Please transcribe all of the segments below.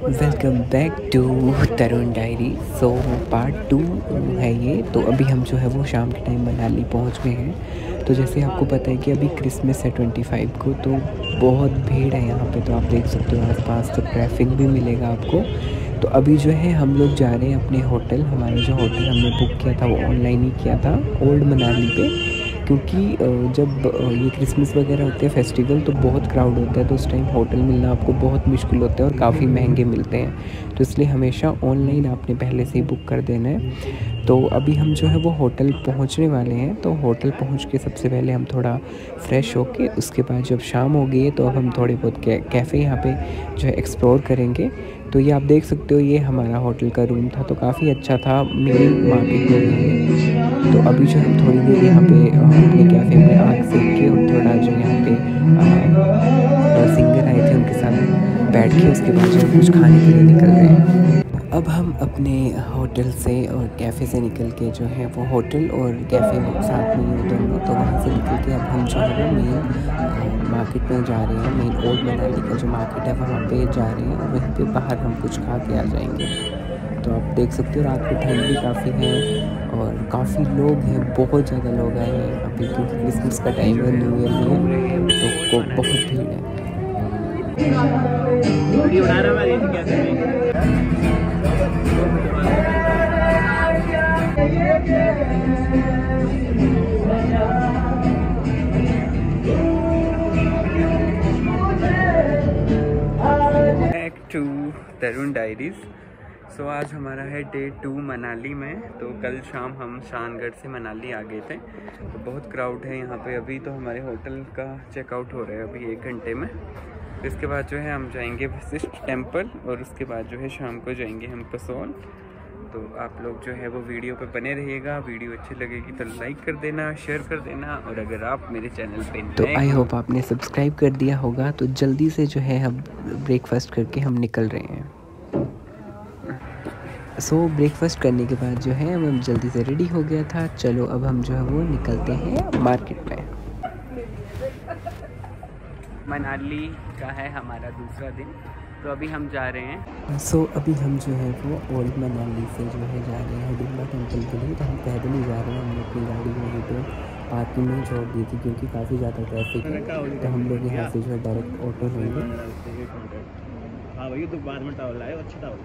Welcome back to Tarun diary, so part two है ये। तो अभी हम जो है वो शाम के टाइम मनाली पहुँच गए हैं। तो जैसे आपको पता है कि अभी क्रिसमस है ट्वेंटी फाइव को तो बहुत भीड़ है यहाँ पे तो आप देख सकते हो आसपास तो ट्रैफ़िक भी मिलेगा आपको। तो अभी जो है हम लोग जा रहे हैं अपने होटल हमारा जो होटल हमने बुक किया था वो ऑनलाइन ही किया था ओल्ड मनाली पे। क्योंकि जब ये क्रिसमस वगैरह होते हैं फेस्टिवल तो बहुत क्राउड होता है तो उस टाइम होटल मिलना आपको बहुत मुश्किल होता है और काफ़ी महँगे मिलते हैं। तो इसलिए हमेशा ऑनलाइन आपने पहले से ही बुक कर देना है। तो अभी हम जो है, वो होटल पहुँचने वाले हैं तो होटल पहुँच के सबसे पहले हम थोड़ा फ्रेश होके, उसके बाद जब शाम हो गई है तो अब हम थोड़े बहुत कैफ़े यहाँ पे जो है एक्सप्लोर करेंगे। तो ये आप देख सकते हो, ये हमारा होटल का रूम था तो काफ़ी अच्छा था मेन मार्केट में तो अभी जो हम थोड़ी देर यहाँ पे अपने कैफ़े में आग सेक के और थोड़ा जो यहाँ पे सिंगर आए थे उनके साथ बैठ के, उसके बाद जो कुछ खाने के लिए निकल गए। अब हम अपने होटल से और कैफ़े से निकल के जो है वो होटल और कैफ़े साथ में ही दोनों तो वहाँ से निकल के अब हम जो है मेन मार्केट में जा रहे हैं। मेन ओल्ड मनाली का जो मार्केट है वहाँ पे जा रहे हैं और वहीं पे बाहर हम कुछ खा के आ जाएँगे। तो आप देख सकते हो रात को ठंड भी काफ़ी है और काफ़ी लोग हैं, बहुत ज़्यादा लोग आए हैं। अभी क्योंकि क्रिसमस का टाइम है न्यू ईयर है तो बहुत भीड़ है? टू तरुण डायरीज़ सो आज हमारा है डे टू मनाली में। तो कल शाम हम शानगढ़ से मनाली आ गए थे। तो बहुत क्राउड है यहाँ पे। अभी तो हमारे होटल का चेकआउट हो रहा है अभी एक घंटे में। इसके बाद जो है हम जाएँगे वशिष्ठ टेंपल और उसके बाद जो है शाम को जाएँगे हम कसौल। तो आप लोग जो है वो वीडियो पे बने रहिएगा। वीडियो अच्छी लगेगी तो लाइक कर देना शेयर कर देना और अगर आप मेरे चैनल पे तो आई होप आपने सब्सक्राइब कर दिया होगा। तो जल्दी से जो है हम ब्रेकफास्ट करके हम निकल रहे हैं। सो so, ब्रेकफास्ट करने के बाद जो है हम जल्दी से रेडी हो गया था। चलो अब हम जो है वो निकलते हैं मार्केट में। मनाली का है हमारा दूसरा दिन। तो अभी हम जा रहे हैं। सो so, अभी हम जो है वो ओल्ड मनाली से जो है जा रहे हैं डिम्बा टेंपल के लिए। तो हम पैदल ही जा रहे हैं हमने अपनी गाड़ी वहीं पे पार्किंग में छोड़ दी थी क्योंकि काफ़ी ज़्यादा ट्रैफ़िक है। तो हम लोग यहाँ से जो है डायरेक्ट ऑटो लेंगे। हाँ भैया तो बाद में टावल आए अच्छा टावल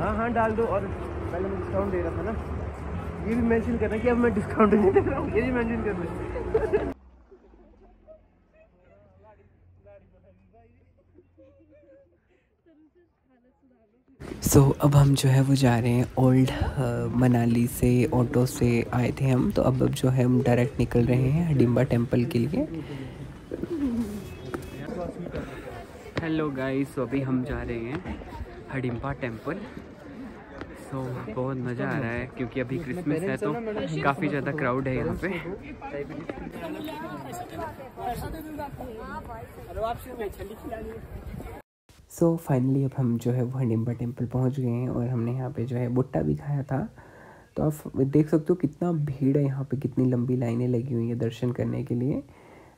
हाँ हाँ डाल दो और पहले मैं डिस्काउंट दे रहा था ना। ये भी मेंशन करना कि अब मैं डिस्काउंट नहीं दे रहा हूँ। ये भी मेंशन करना सो so, अब हम जो है वो जा रहे हैं ओल्ड मनाली से ऑटो से आए थे हम। तो अब अब जो है हम डायरेक्ट निकल रहे हैं हडिम्बा टेंपल के लिए। हेलो गाइस तो अभी हम जा रहे हैं हडिम्बा टेंपल सो so, बहुत मज़ा आ रहा है क्योंकि अभी क्रिसमस है तो काफ़ी ज़्यादा क्राउड है यहाँ पे। सो so, फाइनली अब हम जो है वो हडिम्बा टेंपल पहुँच गए हैं और हमने यहाँ पे जो है भुट्टा भी खाया था। तो आप देख सकते हो कितना भीड़ है यहाँ पे कितनी लंबी लाइनें लगी हुई हैं दर्शन करने के लिए।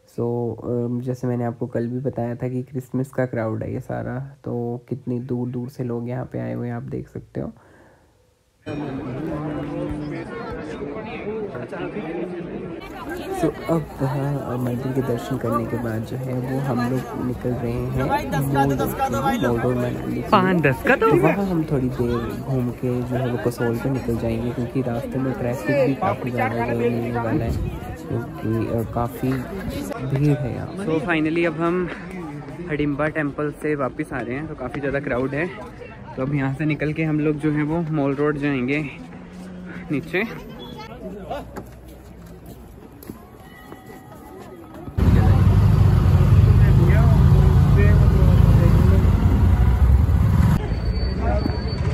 सो so, जैसे मैंने आपको कल भी बताया था कि क्रिसमस का क्राउड है ये सारा तो कितनी दूर दूर से लोग यहाँ पे आए हुए हैं आप देख सकते हो। सो so, अब मंदिर के दर्शन करने के बाद जो है वो हम लोग निकल रहे हैं पाँच दस का तो वहाँ हम थोड़ी देर घूम के जो है वो कसोल पे निकल जाएँगे क्योंकि रास्ते में ट्रैफ़िक भी काफ़ी ज़्यादा मिलने वाला है क्योंकि काफ़ी भीड़ है यहाँ। तो फाइनली अब हम हडिम्बा टेंपल से वापस आ रहे हैं तो काफ़ी ज़्यादा क्राउड है। तो अब यहाँ से निकल के हम लोग जो है वो मॉल रोड जाएँगे नीचे।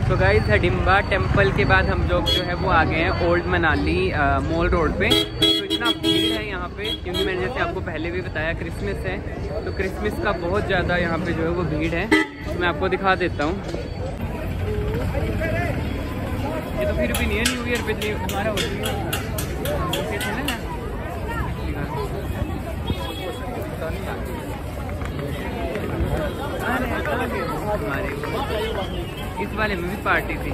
तो गाइस हडिम्बा टेंपल के बाद हम लोग जो है वो आ गए हैं ओल्ड मनाली मॉल रोड पे। तो इतना भीड़ है यहाँ पे, क्योंकि मैंने जैसे आपको पहले भी बताया क्रिसमस है तो क्रिसमस का बहुत ज़्यादा यहाँ पे जो है वो भीड़ है। तो मैं आपको दिखा देता हूँ। ये तो फिर भी नहीं है न्यू ईयर पे तुम्हारा हो इस वाले में भी पार्टी थी।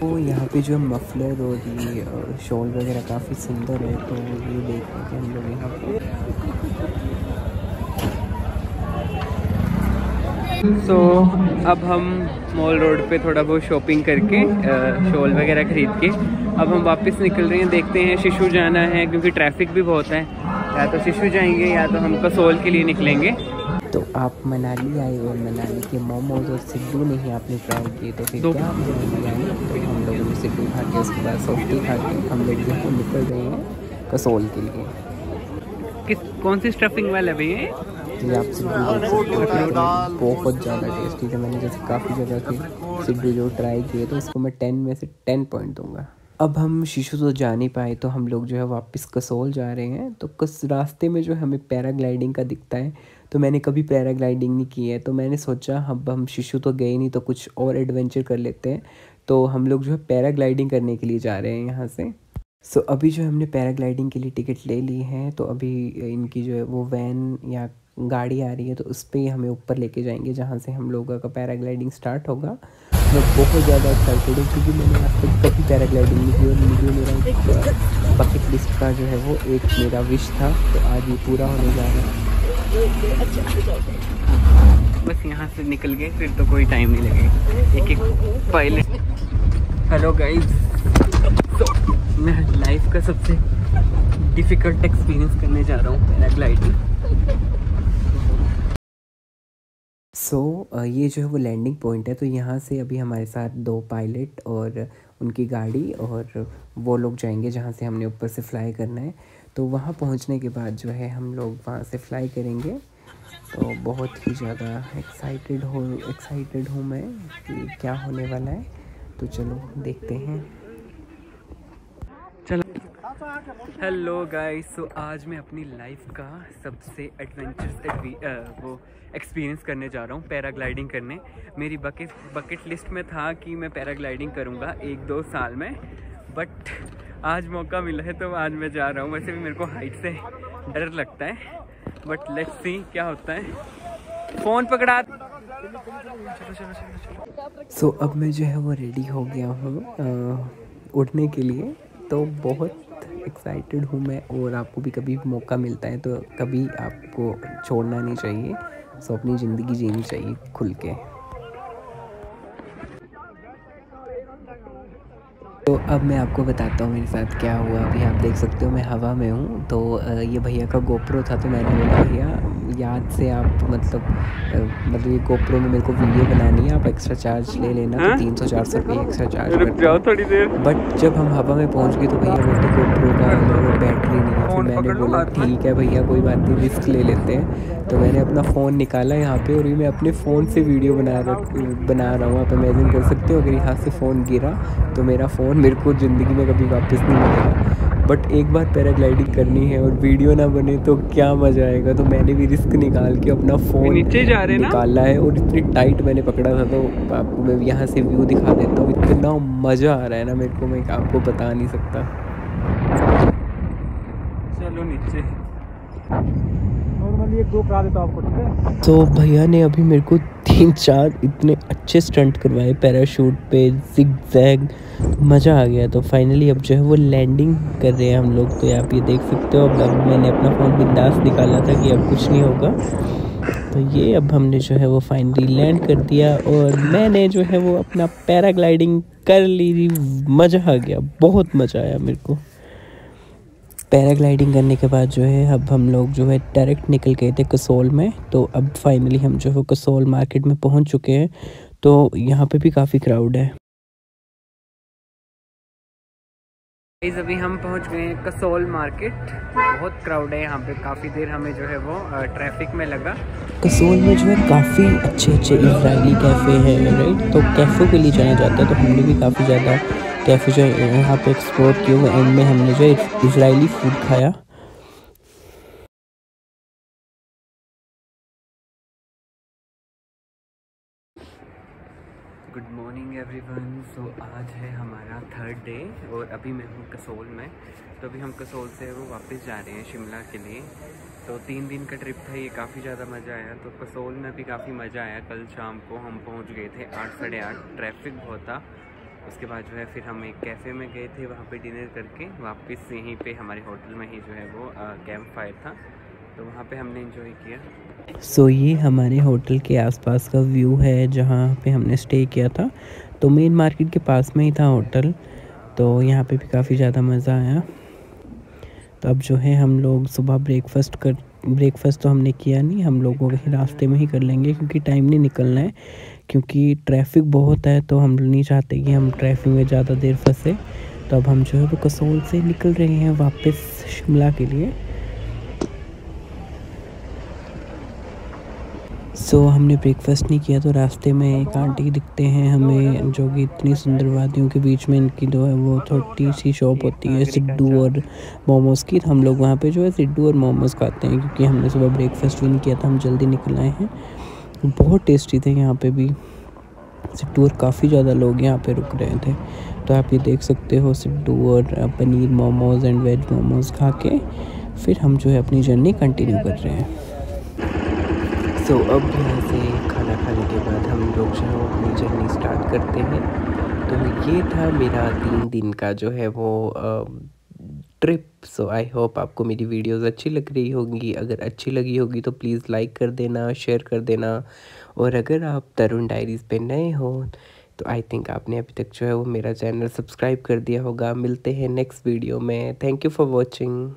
तो यहाँ पे जो मफलर और ये शॉल वगैरह काफ़ी सुंदर है तो ये देखने के हम लोग यहाँ पे। सो so, अब हम मॉल रोड पे थोड़ा बहुत शॉपिंग करके शॉल वगैरह खरीद के अब हम वापस निकल रहे हैं देखते हैं शिशु जाना है क्योंकि ट्रैफ़िक भी बहुत है। या तो शिशु जाएँगे या तो हम कसोल के लिए निकलेंगे। तो आप मनाली आए और मनाली के मोमोज और सिड्डू नहीं आपने ट्राई किए तो फिर क्या आप तो हम लोगों ने सिड्डू खा के उसके बाद सॉफ्टी खा के हम लोग जो है निकल रहे हैं कसोल के लिए। किस कौन सी स्टफिंग वाला भैया तो आप बहुत ज़्यादा टेस्टी है। मैंने जैसे काफ़ी जगह के सिड्डू जो ट्राई किए तो इसको मैं टेन में से टेन पॉइंट दूँगा। अब हम शीशु तो जा नहीं पाए तो हम लोग जो है वापस कसोल जा रहे हैं। तो कस रास्ते में जो हमें पैराग्लाइडिंग का दिखता है तो मैंने कभी पैराग्लाइडिंग नहीं की है। तो मैंने सोचा अब हम शिशु तो गए नहीं तो कुछ और एडवेंचर कर लेते हैं। तो हम लोग जो है पैराग्लाइडिंग करने के लिए जा रहे हैं यहाँ से। सो so, अभी जो हमने पैराग्लाइडिंग के लिए टिकट ले ली है तो अभी इनकी जो है वो वैन या गाड़ी आ रही है तो उस पर ही हमें ऊपर लेके जाएँगे, जहाँ से हम लोगों का पैराग्लाइडिंग स्टार्ट होगा। मैं बहुत ज़्यादा एक्साइटेड हूँ, क्योंकि मैंने आज तक कभी पैराग्लाइडिंग नहीं की और मुझे मेरा बकेट लिस्ट का जो है वो एक मेरा विश था तो आज ये पूरा होने जा रहा है। बस यहाँ से निकल गए, फिर तो कोई टाइम नहीं लगेगा। एक एक पायलट हेलो गाइस मैं लाइफ का सबसे डिफ़िकल्ट एक्सपीरियंस करने जा रहा हूँ पैराग्लाइडिंग सो so, ये जो है वो लैंडिंग पॉइंट है तो यहाँ से अभी हमारे साथ दो पायलट और उनकी गाड़ी और वो लोग जाएँगे जहाँ से हमने ऊपर से फ्लाई करना है। तो वहाँ पहुँचने के बाद जो है हम लोग वहाँ से फ्लाई करेंगे। तो बहुत ही ज़्यादा एक्साइटेड हो एक्साइटेड हूँ मैं कि क्या होने वाला है। तो चलो देखते हैं। चलो। हेलो गाइस सो आज मैं अपनी लाइफ का सबसे एडवेंचरस वो एक्सपीरियंस करने जा रहा हूँ पैराग्लाइडिंग करने। मेरी बकेट बकेट लिस्ट में था कि मैं पैराग्लाइडिंग करूँगा एक दो साल में बट आज मौका मिला है तो आज मैं जा रहा हूँ। वैसे भी मेरे को हाइट से डर लगता है बट लेट्स सी क्या होता है। फ़ोन पकड़ा। सो so, अब मैं जो है वो रेडी हो गया हूँ उठने के लिए तो बहुत एक्साइटेड हूँ मैं और आपको भी कभी मौका मिलता है तो कभी आपको छोड़ना नहीं चाहिए। सो अपनी ज़िंदगी जीनी चाहिए खुल के। तो अब मैं आपको बताता हूँ मेरे साथ क्या हुआ। अभी आप देख सकते हो मैं हवा में हूँ तो ये भैया का गोप्रो था तो मैंने बोला, भैया याद से आप मतलब मतलब ये गोप्रो में मेरे को वीडियो बनानी है आप एक्स्ट्रा चार्ज ले लेना तो हाँ? तीन सौ चार सौ रुपये एक्स्ट्रा चार्ज जाओ थोड़ी देर। बट जब हम हवा में पहुँच गए तो भैया बोलते गोप्रो का बैटरी नहीं है। फिर मैंने बोला ठीक है भैया कोई बात नहीं रिस्क ले लेते हैं। तो मैंने अपना फ़ोन निकाला यहाँ पे और ये मैं अपने फ़ोन से वीडियो बना रहा बना रहा हूँ। आप इमेजिन कर सकते हो अगर यहाँ से फ़ोन गिरा तो मेरा फ़ोन मेरे को ज़िंदगी में कभी वापस नहीं मिलेगा। बट एक बार पैराग्लाइडिंग करनी है और वीडियो ना बने तो क्या मज़ा आएगा? तो मैंने भी रिस्क निकाल के अपना फ़ोन नीचे जा रहे निकाला है और इतनी टाइट मैंने पकड़ा था तो आपको मैं यहाँ से व्यू दिखा देता हूँ। इतना मज़ा आ रहा है ना मेरे को मैं आपको बता नहीं सकता। चलो नीचे। तो भैया ने अभी मेरे को तीन चार इतने अच्छे स्टंट करवाए पैराशूट पे जिग जैग मज़ा आ गया। तो फाइनली अब जो है वो लैंडिंग कर रहे हैं हम लोग। तो आप ये देख सकते हो, अब अब मैंने अपना फ़ोन बिंदास निकाला था कि अब कुछ नहीं होगा। तो ये अब हमने जो है वो फाइनली लैंड कर दिया और मैंने जो है वो अपना पैराग्लाइडिंग कर ली। मज़ा आ गया, बहुत मज़ा आया मेरे को। पैराग्लाइडिंग करने के बाद जो है अब हम लोग जो है डायरेक्ट निकल गए थे कसोल में। तो अब फाइनली हम जो है कसोल मार्केट में पहुँच चुके हैं। तो यहाँ पे भी काफ़ी क्राउड है। अभी हम पहुँच गए हैं कसोल मार्केट बहुत क्राउड है यहाँ पे। काफ़ी देर हमें जो है वो ट्रैफ़िक में लगा। कसोल में जो है काफ़ी अच्छे अच्छे इसराइली कैफ़े हैं राइट तो कैफ़े के लिए जाना जाता है तो हमने भी काफ़ी ज़्यादा कैफ़े जो है, यहाँ पे एक्सप्लोर किए हुए एंड में हमने जो है इसराइली फ़ूड खाया। गुड मॉर्निंग एवरीवन सो आज है हमारा थर्ड डे और अभी मैं हूँ कसोल में। तो अभी हम कसोल से वो वापस जा रहे हैं शिमला के लिए। तो तीन दिन का ट्रिप था, ये काफ़ी ज़्यादा मज़ा आया। तो कसोल में भी काफ़ी मज़ा आया। कल शाम को हम पहुँच गए थे आठ, साढ़े आठ। ट्रैफ़िक बहुत था। उसके बाद जो है फिर हम एक कैफ़े में गए थे वहाँ पे डिनर करके। वापस यहीं पे हमारे होटल में ही जो है वो कैंप फायर था। तो वहाँ पे हमने इन्जॉय किया। सो so, ये हमारे होटल के आसपास का व्यू है जहाँ पे हमने स्टे किया था। तो मेन मार्केट के पास में ही था होटल तो यहाँ पे भी काफ़ी ज़्यादा मज़ा आया। तो अब जो है हम लोग सुबह ब्रेकफास्ट कर ब्रेकफास्ट तो हमने किया नहीं, हम लोगों के रास्ते में ही कर लेंगे क्योंकि टाइम नहीं निकलना है, क्योंकि ट्रैफ़िक बहुत है तो हम नहीं चाहते कि हम ट्रैफ़िक में ज़्यादा देर फंसे। तो अब हम जो है वो कसोल से निकल रहे हैं वापस शिमला के लिए। सो so, हमने ब्रेकफास्ट नहीं किया तो रास्ते में एक आंटी दिखते हैं हमें जो कि इतनी सुंदर वादियों के बीच में इनकी जो है वो छोटी सी शॉप होती है सिड्डू और मोमोज़ की। हम लोग वहाँ पे जो है सिड्डू और मोमोज़ खाते हैं क्योंकि हमने सुबह ब्रेकफास्ट भी नहीं किया था हम जल्दी निकल आए हैं। बहुत टेस्टी थे यहाँ पे भी। सिड्डू और काफ़ी ज़्यादा लोग यहाँ पे रुक रहे थे। तो आप ये देख सकते हो सिड्डू और पनीर मोमोज़ एंड वेज मोमोज़ खा के फिर हम जो है अपनी जर्नी कंटिन्यू कर रहे हैं। सो so, अब यहाँ से खाना खाने के बाद हम लोग जो है अपनी जर्नी स्टार्ट करते हैं। तो ये था मेरा तीन दिन का जो है वो ट्रिप सो आई होप आपको मेरी वीडियोस अच्छी लग रही होगी। अगर अच्छी लगी होगी तो प्लीज़ लाइक कर देना शेयर कर देना। और अगर आप तरुण डायरीज़ पे नए हो तो आई थिंक आपने अभी तक जो है वो मेरा चैनल सब्सक्राइब कर दिया होगा। मिलते हैं नेक्स्ट वीडियो में। Thank you for watching